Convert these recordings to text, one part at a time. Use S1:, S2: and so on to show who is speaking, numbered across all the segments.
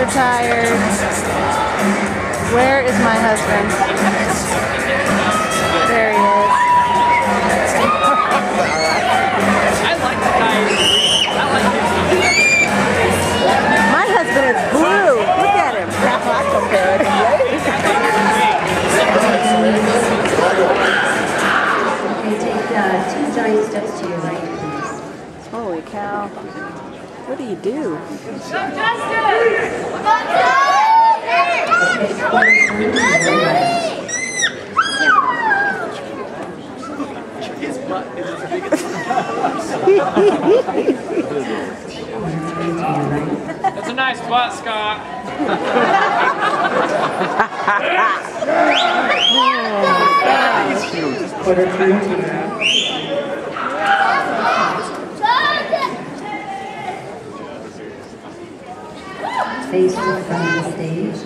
S1: are tired. Where is my husband? There he is.
S2: I like the guy. I like him.
S1: My husband is blue. Look at him. I.
S3: Okay, take uh, two giant steps to your right, please.
S1: Holy cow. What do you do?
S3: Okay, quarter turn to your right.
S2: His butt is as big as
S3: Quarter turn to your right.
S2: That's a nice butt, Scott.
S3: Quarter turn to your Face to the front of the stage.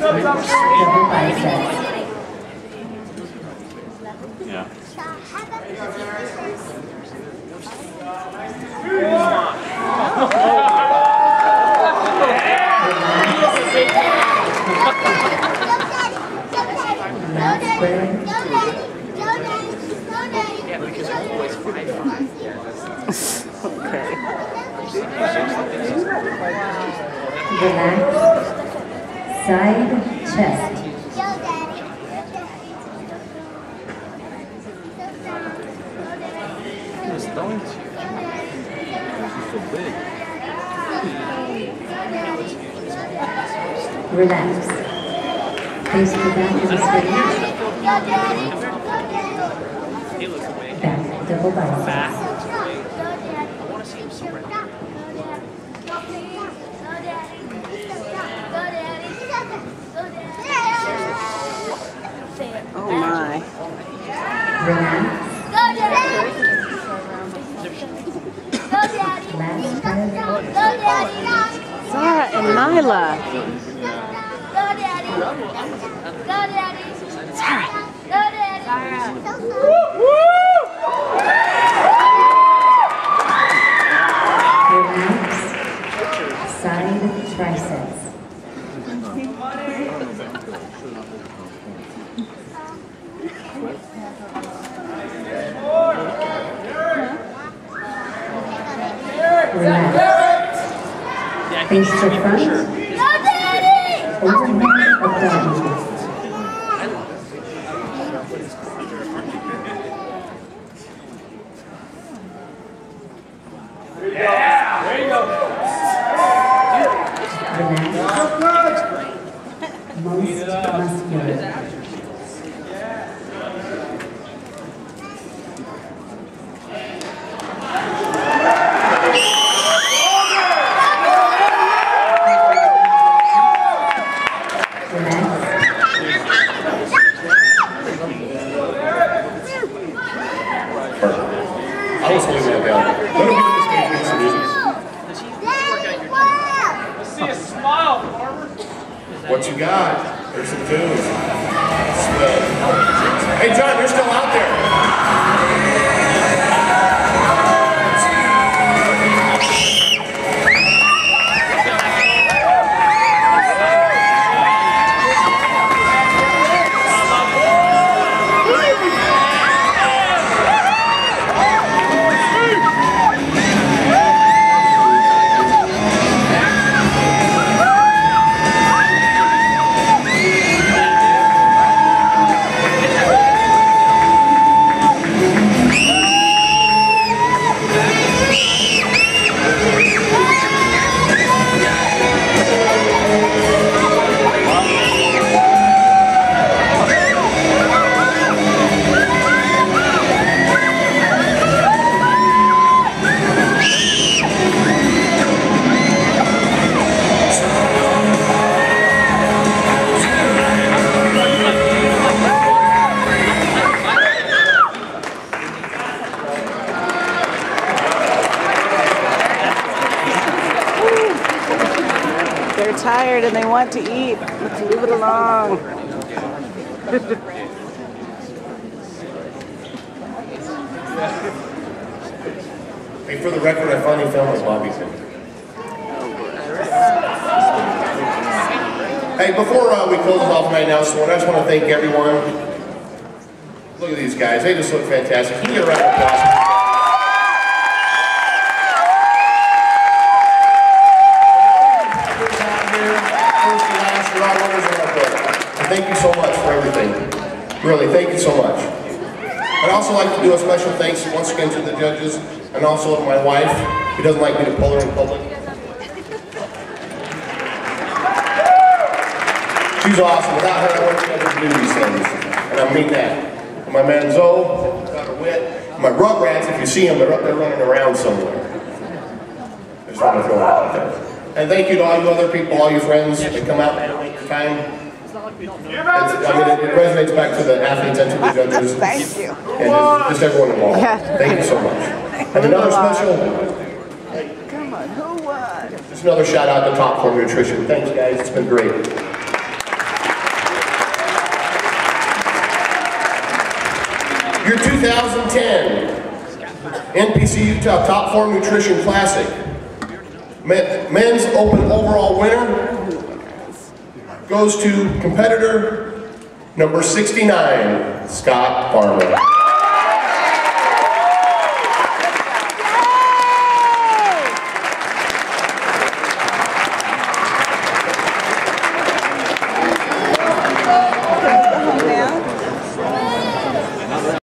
S3: Double biceps. Last square.
S2: Yeah, because her boy's five five.
S3: Relax. Side chest.
S4: was throwing to you. She's so big.
S3: Relax. Face to back of the stage.
S2: He looks big.
S3: Back, double biceps.
S2: Back. I want to see him surrender.
S1: Oh my.
S3: Relax. Lat spread.
S1: Zara and Nyla.
S3: Relax. Side triceps. Relax.
S2: Yeah, I think
S3: Face
S2: she's
S3: to
S2: me for
S3: front.
S2: sure.
S3: Overhead abdominal. Relax. Most muscular. Relax.
S4: I was holding that down. Let him get in the stage with some music.
S2: See a smile, Farmer.
S4: What you got? There's some tunes. Hey, John, you're still out there.
S1: They're tired and they want to eat. Let's move it along.
S4: Hey, for the record, I finally found my bobby. Hey, before uh, we close off my announcement, I just want to thank everyone. Look at these guys; they just look fantastic. Can you get a round of applause? I'd also like to do a special thanks once again to the judges and also to my wife, who doesn't like me to pull her in public. She's awesome. Without her, I wouldn't be able to do these things. And I mean that. My man Zoe, My rugrats, if you see them, they're up there running around somewhere. I just want to throw out there. And thank you to all you other people, all your friends that come out and make your time. It's, I mean, it it resonates back to the athletes and to the judges.
S1: Thank you.
S4: And just everyone involved.
S1: Yeah.
S4: Thank you so much. And another special,
S1: Come on, who won?
S4: just another shout out to Top Form Nutrition. Thanks, guys. It's been great. Your 2010 NPC Utah Top Form Nutrition Classic. Men- Men's Open overall winner goes to competitor number 69, Scott Farmer.